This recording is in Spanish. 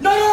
No, no,